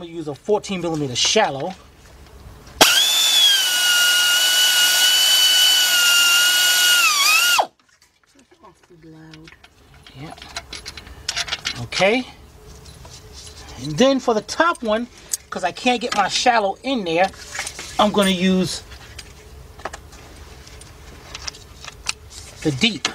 I'm gonna use a 14 millimeter shallow. Yeah. Okay. And then for the top one, because I can't get my shallow in there, I'm going to use the deep.